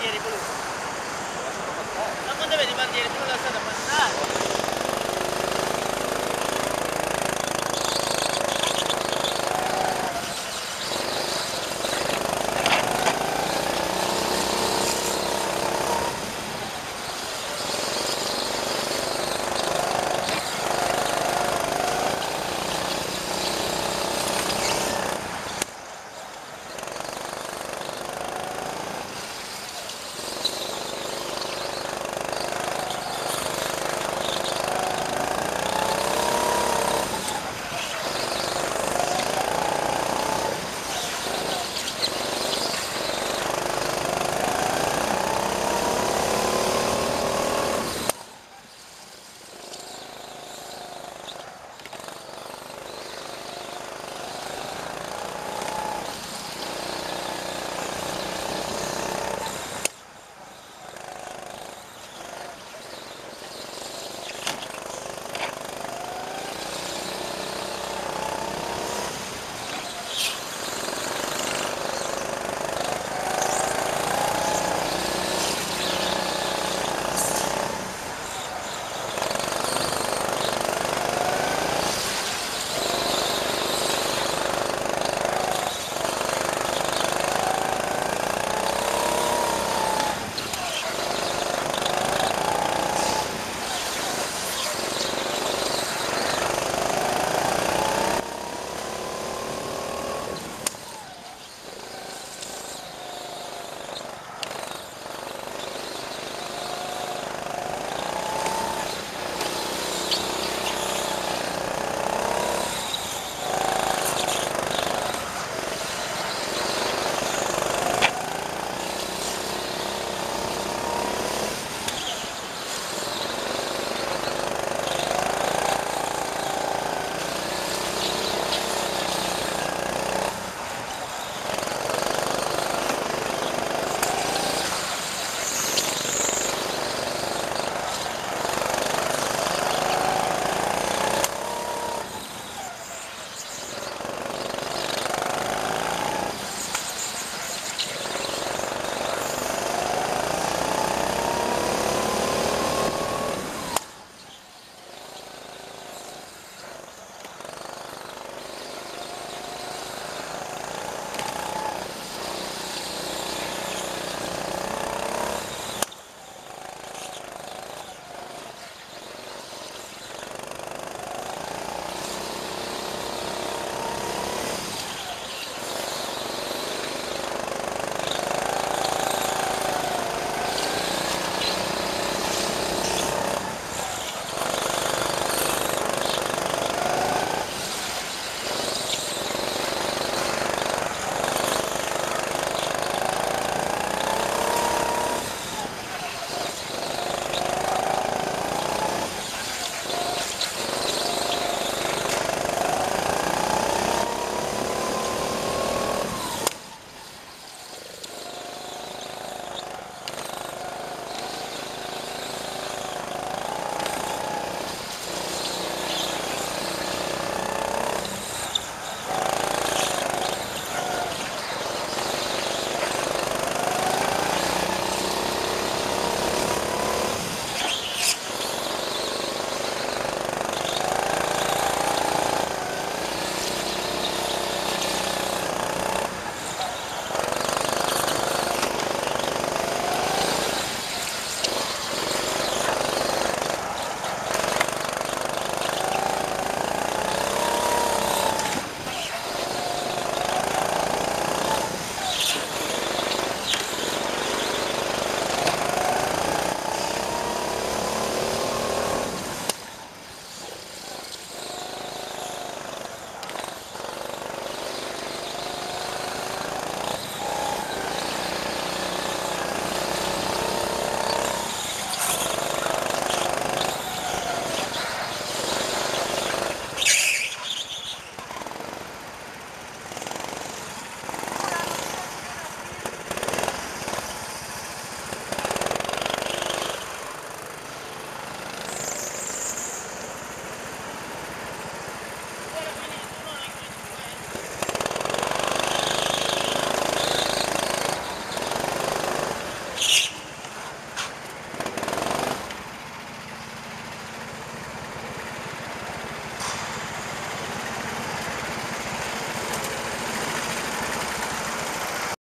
Yeah,